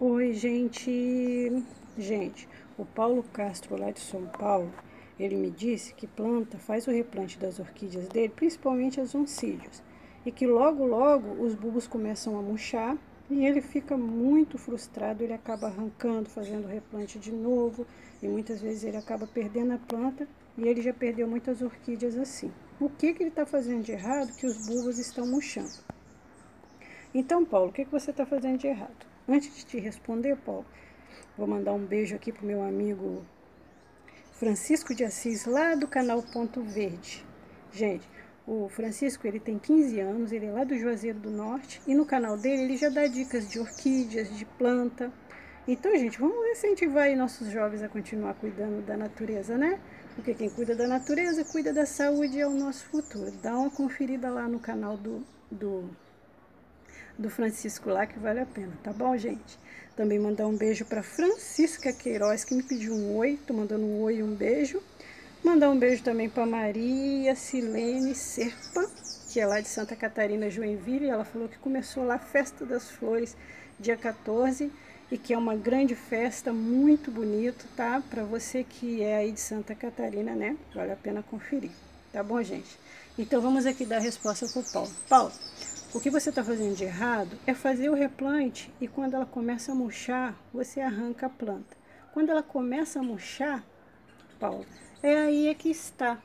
Oi, gente. Gente, o Paulo Castro, lá de São Paulo, ele me disse que planta faz o replante das orquídeas dele, principalmente as oncídios, e que logo, logo os bulbos começam a murchar e ele fica muito frustrado, ele acaba arrancando, fazendo o replante de novo, e muitas vezes ele acaba perdendo a planta e ele já perdeu muitas orquídeas assim. O que, que ele está fazendo de errado que os bulbos estão murchando? Então, Paulo, o que, que você está fazendo de errado? Antes de te responder, Paulo, vou mandar um beijo aqui pro meu amigo Francisco de Assis, lá do canal Ponto Verde. Gente, o Francisco, ele tem 15 anos, ele é lá do Juazeiro do Norte, e no canal dele ele já dá dicas de orquídeas, de planta. Então, gente, vamos incentivar nossos jovens a continuar cuidando da natureza, né? Porque quem cuida da natureza, cuida da saúde e é o nosso futuro. Dá uma conferida lá no canal do, do do Francisco lá, que vale a pena, tá bom, gente? Também mandar um beijo para Francisca Queiroz, que me pediu um oi, tô mandando um oi e um beijo. Mandar um beijo também para Maria Silene Serpa, que é lá de Santa Catarina, Joinville. Ela falou que começou lá a Festa das Flores, dia 14, e que é uma grande festa, muito bonito, tá? Para você que é aí de Santa Catarina, né? Vale a pena conferir, tá bom, gente? Então vamos aqui dar a resposta para o Paulo. Paulo, o que você está fazendo de errado é fazer o replante e quando ela começa a murchar, você arranca a planta. Quando ela começa a murchar, Paulo, é aí é que está.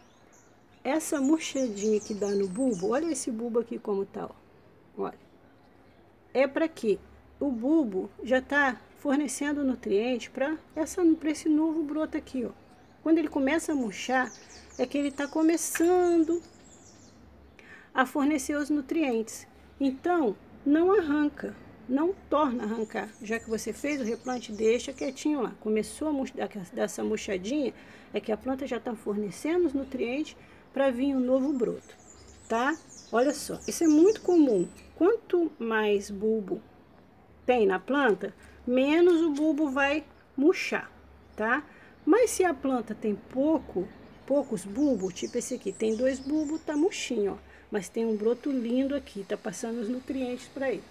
Essa murchadinha que dá no bulbo, olha esse bulbo aqui como tá, ó. olha. É para quê? O bulbo já está fornecendo nutriente para esse novo broto aqui, ó. Quando ele começa a murchar, é que ele está começando a fornecer os nutrientes. Então, não arranca, não torna a arrancar. Já que você fez o replante, deixa quietinho lá. Começou a dessa murchadinha, é que a planta já está fornecendo os nutrientes para vir um novo broto, tá? Olha só, isso é muito comum. Quanto mais bulbo tem na planta, menos o bulbo vai murchar, tá? Mas se a planta tem pouco, poucos bulbos, tipo esse aqui, tem dois bulbos, tá murchinho, ó mas tem um broto lindo aqui, está passando os nutrientes para ele.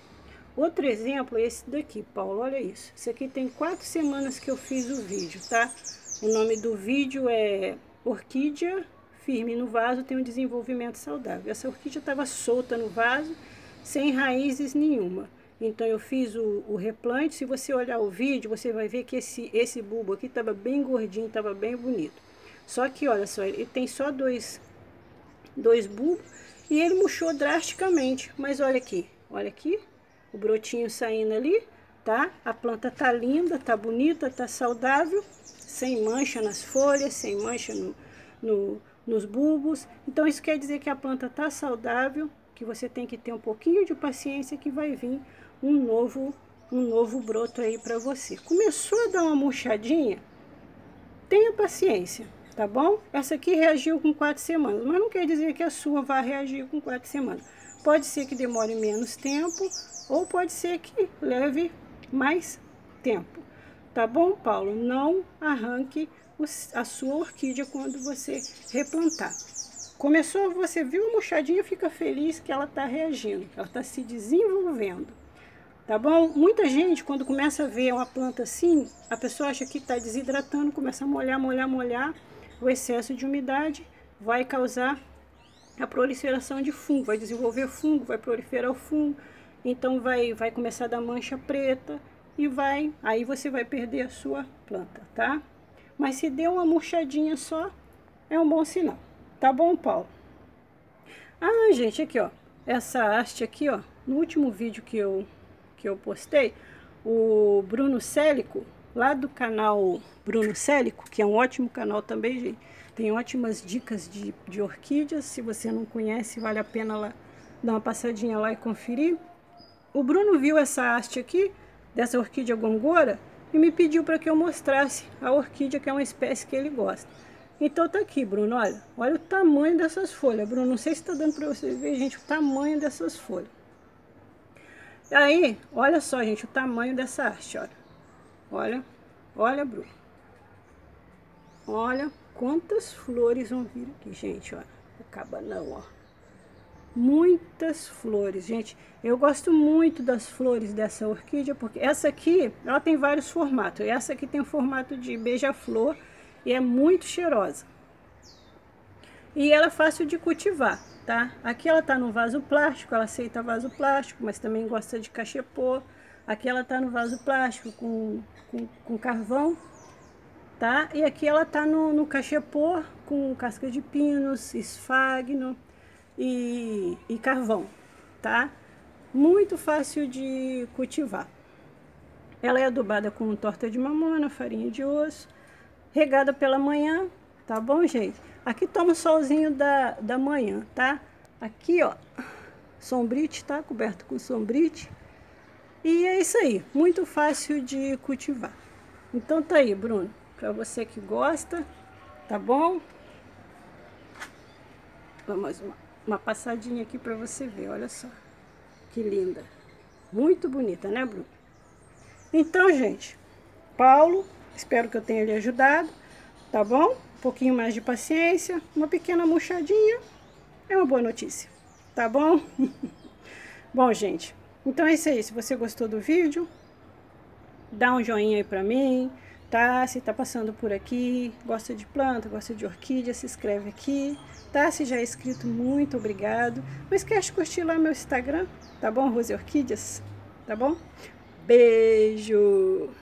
Outro exemplo é esse daqui, Paulo, olha isso. Isso aqui tem quatro semanas que eu fiz o vídeo, tá? O nome do vídeo é Orquídea firme no vaso tem um desenvolvimento saudável. Essa orquídea estava solta no vaso, sem raízes nenhuma. Então eu fiz o, o, replante, se você olhar o vídeo, você vai ver que esse, esse bulbo aqui estava bem gordinho, estava bem bonito. Só que olha só, ele tem só dois, dois bulbos e ele murchou drasticamente. Mas olha aqui, olha aqui, o brotinho saindo ali, tá? A planta tá linda, tá bonita, tá saudável, sem mancha nas folhas, sem mancha no, no, nos bulbos. Então isso quer dizer que a planta tá saudável, que você tem que ter um pouquinho de paciência que vai vir um novo um novo broto aí para você. Começou a dar uma murchadinha? Tenha paciência tá bom? Essa aqui reagiu com quatro semanas, mas não quer dizer que a sua vai reagir com quatro semanas. Pode ser que demore menos tempo ou pode ser que leve mais tempo. Tá bom, Paulo? Não arranque a sua orquídea quando você replantar. Começou, você viu a murchadinha, fica feliz que ela está reagindo, ela está se desenvolvendo. Tá bom? Muita gente, quando começa a ver uma planta assim, a pessoa acha que está desidratando, começa a molhar, molhar, molhar o excesso de umidade vai causar a proliferação de fungo, vai desenvolver fungo, vai proliferar o fungo, então vai, vai começar a dar mancha preta e vai, aí você vai perder a sua planta, tá? Mas se deu uma murchadinha só, é um bom sinal. Tá bom, Paulo? Ah, gente, aqui, ó, essa haste aqui, ó, no último vídeo que eu, que eu postei, o Bruno Célico, lá do canal Bruno Célico, que é um ótimo canal também, gente. Tem ótimas dicas de, de orquídeas. Se você não conhece, vale a pena lá dar uma passadinha lá e conferir. O Bruno viu essa haste aqui, dessa orquídea gongora, e me pediu para que eu mostrasse a orquídea, que é uma espécie que ele gosta. Então tá aqui, Bruno, olha. Olha o tamanho dessas folhas, Bruno. Não sei se está dando para vocês verem, gente, o tamanho dessas folhas. Aí, olha só, gente, o tamanho dessa haste, olha. Olha, olha, Bruno. Olha quantas flores vão vir aqui, gente, olha. Acaba não, ó. muitas flores, gente. Eu gosto muito das flores dessa orquídea, porque essa aqui, ela tem vários formatos. Essa aqui tem o formato de beija-flor e é muito cheirosa. E ela é fácil de cultivar, tá? Aqui ela tá no vaso plástico, ela aceita vaso plástico, mas também gosta de cachepô. Aqui ela tá no vaso plástico com, com, com carvão, tá? E aqui ela tá no, no cachepô com casca de pinos, esfagno e, e carvão, tá? Muito fácil de cultivar. Ela é adubada com torta de mamona, farinha de osso, regada pela manhã, tá bom, gente? Aqui toma solzinho da, da manhã, tá? Aqui, ó, sombrite, tá? Coberto com sombrite. E é isso aí, muito fácil de cultivar. Então tá aí, Bruno, para você que gosta, tá bom? Vamos uma, uma passadinha aqui para você ver, olha só. Que linda. Muito bonita, né, Bruno? Então, gente, Paulo, espero que eu tenha lhe ajudado, tá bom? Um pouquinho mais de paciência, uma pequena murchadinha, é uma boa notícia, tá bom? bom, gente, então é isso aí. Se você gostou do vídeo, dá um joinha aí pra mim, tá? Se tá passando por aqui, gosta de planta, gosta de orquídea, se inscreve aqui, tá? Se já é inscrito, muito obrigado. Não esquece de curtir lá meu Instagram, tá bom? Rose Orquídeas, tá bom? Beijo!